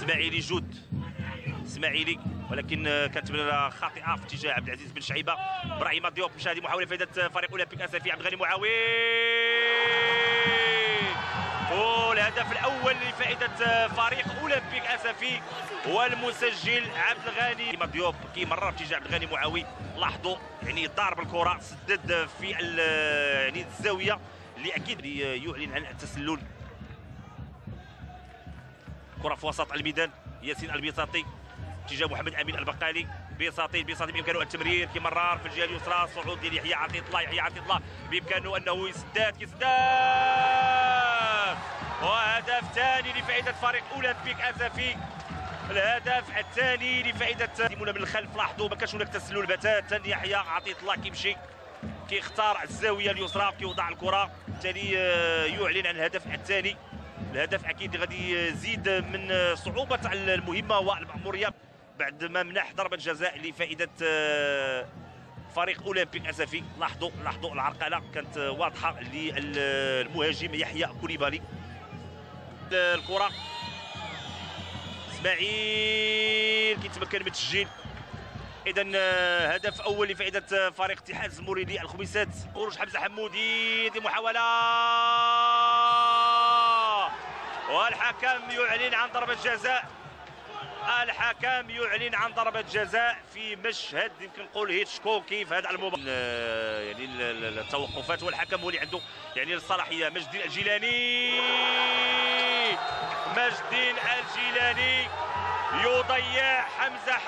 اسماعيلي جود. اسماعيلي ولكن كانت خاطئة في اتجاه عبد العزيز بن شعيبة. إبراهيم ديوب مشى هذه محاولة فائده فريق أولمبيك اسفي عبد الغني معاوي. والهدف الأول لفائدة فريق أولمبيك اسفي والمسجل عبد الغني. ديوب كيمرر في اتجاه عبد الغني معاوي. لاحظوا يعني ضارب الكره سدد في يعني الزاوية اللي أكيد يعلن عن التسلل. كرة في وسط الميدان ياسين البيساطي اتجاه محمد أمين البقالي بيساطي البيساطي بإمكانه التمرير كيمرر في الجهة اليسرى صعود ديال يحيى عطية الله يحيى عطية الله بإمكانه أنه يسداد كيسداد وهدف ثاني لفائدة فريق أولمبيك آسفي الهدف الثاني لفائدة من الخلف لاحظوا ما كانش هناك تسلل بتاتا يحيى عطية الله كيمشي كيختار الزاوية اليسرى كيوضع الكرة بالتالي آه، يعلن عن الهدف الثاني. الهدف أكيد غادي يزيد من صعوبة المهمة والمأموريه بعد ما منح ضربة جزاء لفائدة آه، فريق أولمبيك أسفي. لاحظوا لاحظوا العرقلة كانت واضحة للمهاجم يحيى كوليبالي. الكرة. إسماعيل كيتمكن من التسجيل. اذا آه، هدف أول لفائدة فريق اتحاد الزموريدي الخميسات خروج حمزة حمودي هذه محاولة. والحكم يعلن عن ضربة جزاء. الحكم يعلن عن ضربة جزاء في مشهد يمكن نقول هيتشكوكي في هذا المباراة. يعني التوقفات والحكم هو اللي عنده يعني الصلاحية. مجدي الجيلاني. مجدي الجيلاني. يضيع حمزة.